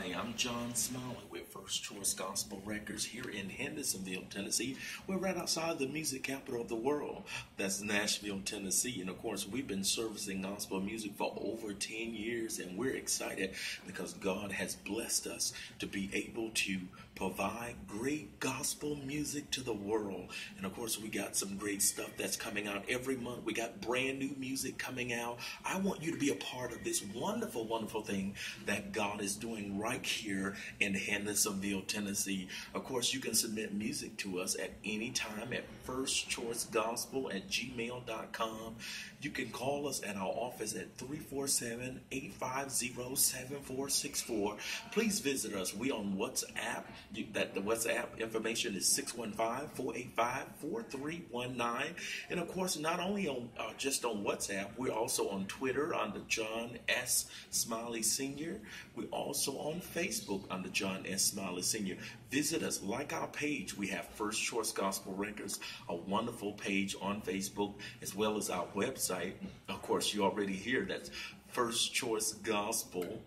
Hi, I'm John Smiley with First Choice Gospel Records here in Hendersonville, Tennessee. We're right outside the music capital of the world. That's Nashville, Tennessee. And of course, we've been servicing gospel music for over 10 years, and we're excited because God has blessed us to be able to provide great gospel music to the world. And of course, we got some great stuff that's coming out every month. We got brand new music coming out. I want you to be a part of this wonderful, wonderful thing that God is doing right here in Hendersonville, Tennessee. Of course, you can submit music to us at any time at firstchoicegospel at gmail.com. You can call us at our office at 347 850 7464. Please visit us. We on WhatsApp. You, that the WhatsApp information is 615-485-4319. And of course, not only on uh, just on WhatsApp, we're also on Twitter under John S. Smiley Sr. We're also Facebook under John S. Smiley Sr. Visit us, like our page. We have First Choice Gospel Records, a wonderful page on Facebook, as well as our website. Of course, you already hear that's First Choice Gospel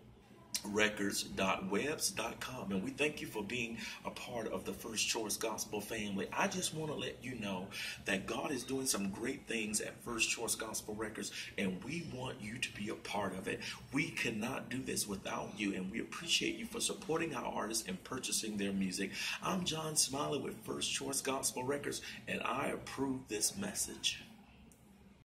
records.webs.com and we thank you for being a part of the first choice gospel family. I just want to let you know that god is doing some great things at first choice gospel records and we want you to be a part of it. We cannot do this without you and we appreciate you for supporting our artists and purchasing their music. I'm john smiley with first choice gospel records and i approve this message